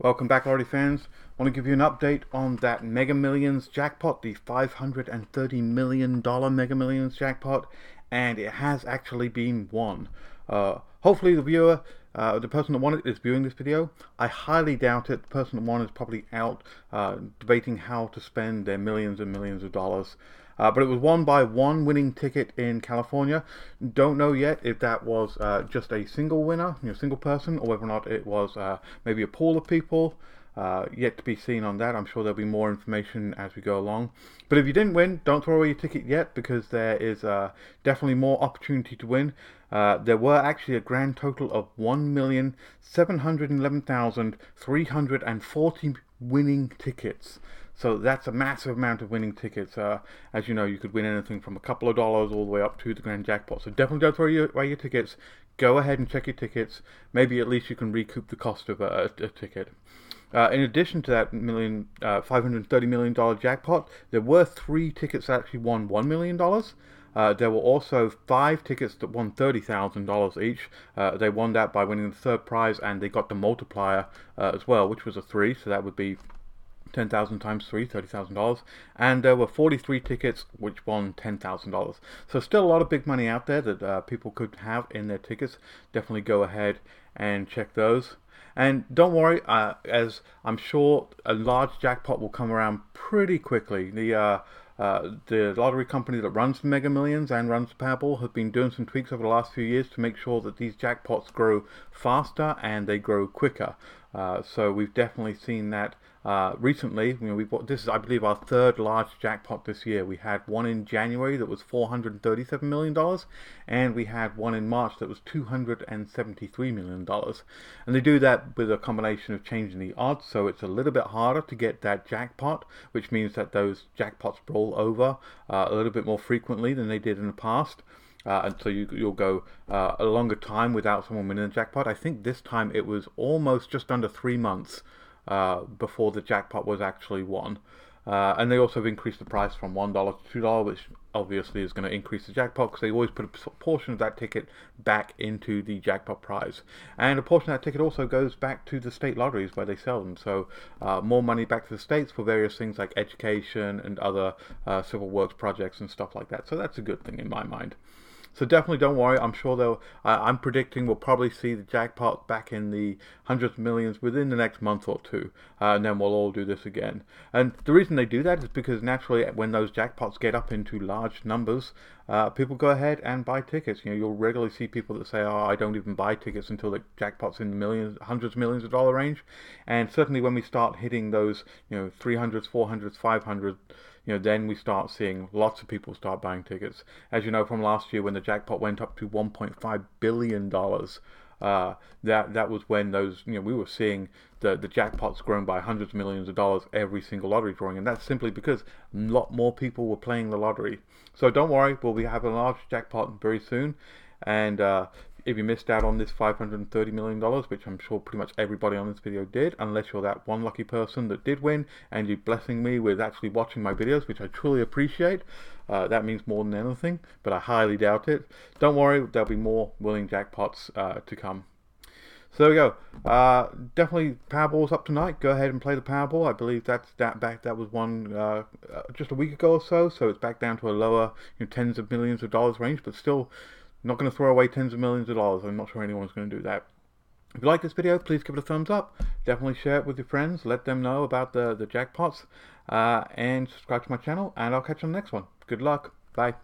Welcome back, lottery fans. I want to give you an update on that Mega Millions jackpot, the $530 million Mega Millions jackpot, and it has actually been won. Uh, hopefully, the viewer, uh, the person that won it, is viewing this video. I highly doubt it. The person that won is probably out uh, debating how to spend their millions and millions of dollars. Uh, but it was won by one winning ticket in California. Don't know yet if that was uh, just a single winner, you know, single person, or whether or not it was uh, maybe a pool of people. Uh, yet to be seen on that. I'm sure there'll be more information as we go along. But if you didn't win, don't throw away your ticket yet because there is uh, definitely more opportunity to win. Uh, there were actually a grand total of 1,711,340 winning tickets. So that's a massive amount of winning tickets. Uh, as you know, you could win anything from a couple of dollars all the way up to the grand jackpot. So definitely don't throw your, away your tickets. Go ahead and check your tickets. Maybe at least you can recoup the cost of a, a, a ticket. Uh, in addition to that million, uh, $530 million jackpot, there were three tickets that actually won $1 million. Uh, there were also five tickets that won $30,000 each. Uh, they won that by winning the third prize and they got the multiplier uh, as well, which was a three, so that would be 10,000 times 3, $30,000. And there were 43 tickets which won $10,000. So still a lot of big money out there that uh, people could have in their tickets. Definitely go ahead and check those. And don't worry, uh, as I'm sure a large jackpot will come around pretty quickly. The uh, uh, the lottery company that runs Mega Millions and runs Powerball have been doing some tweaks over the last few years to make sure that these jackpots grow faster and they grow quicker. Uh, so we've definitely seen that uh, recently. You know, we this is, I believe, our third large jackpot this year. We had one in January that was 437 million dollars, and we had one in March that was 273 million dollars. And they do that with a combination of changing the odds, so it's a little bit harder to get that jackpot, which means that those jackpots roll over uh, a little bit more frequently than they did in the past. Uh, and so you, will go uh, a longer time without someone winning the jackpot. I think this time it was almost just under three months uh, before the jackpot was actually won. Uh, and they also have increased the price from $1 to $2, which obviously is going to increase the jackpot because they always put a portion of that ticket back into the jackpot prize. And a portion of that ticket also goes back to the state lotteries where they sell them. So uh, more money back to the states for various things like education and other uh, civil works projects and stuff like that. So that's a good thing in my mind. So definitely don't worry. I'm sure they'll. Uh, I'm predicting we'll probably see the jackpot back in the hundreds of millions within the next month or two, uh, and then we'll all do this again. And the reason they do that is because naturally, when those jackpots get up into large numbers, uh, people go ahead and buy tickets. You know, you'll regularly see people that say, "Oh, I don't even buy tickets until the jackpot's in the millions, hundreds of millions of dollar range." And certainly, when we start hitting those, you know, 300s, 400s, 500 you know, then we start seeing lots of people start buying tickets. As you know from last year when the jackpot went up to 1.5 billion dollars, uh, that that was when those you know we were seeing the the jackpots grown by hundreds of millions of dollars every single lottery drawing, and that's simply because a lot more people were playing the lottery. So don't worry, we'll be having a large jackpot very soon, and uh, if you missed out on this $530 million, which I'm sure pretty much everybody on this video did, unless you're that one lucky person that did win and you're blessing me with actually watching my videos, which I truly appreciate. Uh, that means more than anything, but I highly doubt it. Don't worry, there'll be more willing jackpots uh, to come. So there we go. Uh, definitely Powerball's up tonight. Go ahead and play the Powerball. I believe that's that back. That was won uh, uh, just a week ago or so. So it's back down to a lower, you know, tens of millions of dollars range, but still not going to throw away tens of millions of dollars. I'm not sure anyone's going to do that. If you like this video, please give it a thumbs up. Definitely share it with your friends. Let them know about the, the jackpots. Uh, and subscribe to my channel. And I'll catch you on the next one. Good luck. Bye.